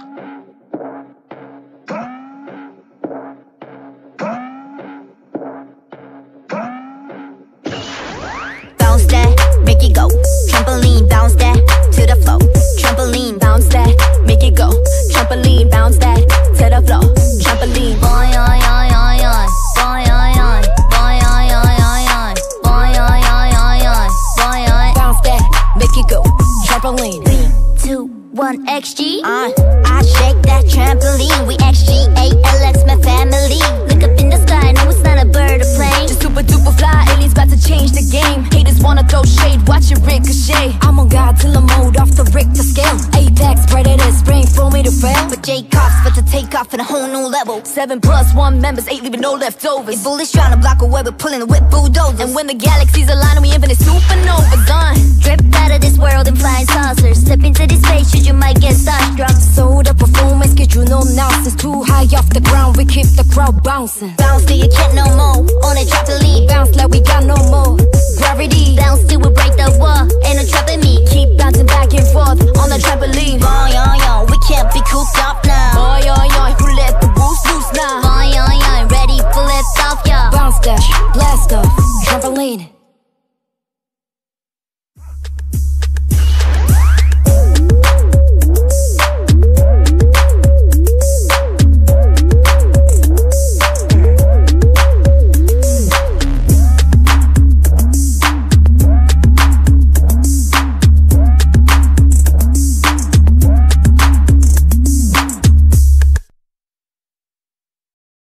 Bounce that, make it go. Trampoline, bounce that to the floor. Trampoline, bounce that, make it go. Trampoline, bounce that to the floor. Trampoline, boy, oi, oi, oi, oi. Boy, oi, oi. Boy, oi, oi, oi, oi. Boy, oi, oi, oi, oi. Boy, oi. Bounce that, make it go. Trampoline. Three, two, one, XG. Uh, I shake that trampoline. We XG, ALPHAZ, my family. Look up in the sky, no, it's not a bird or plane. Just super duper fly, aliens about to change the game. Haters wanna throw shade, watch it ricochet. I'm on Godzilla mode off the Richter scale. Apex predators, brain for me to fail. But J Cops about to take off at a whole new level. Seven plus one members, eight leaving no leftovers. If bullets trying to block a web, we're pulling the whip bulldozers. And when the galaxies align, we infinite supernovas no nonsense Too high off the ground, we keep the crowd bouncing. Bounce till you can't no more, on a drop to lead Bounce like we got no more. Gravity. Bounce till we break the wall, ain't no trapping me. Keep bouncing back and forth, on the trampoline. Boy, yo, yo, we can't be cooped up now. Boy, yo, yo, who let the wolves loose now? Boy, yo, yo, ready for let's off, yo. Bounce dash, blast off, trampoline.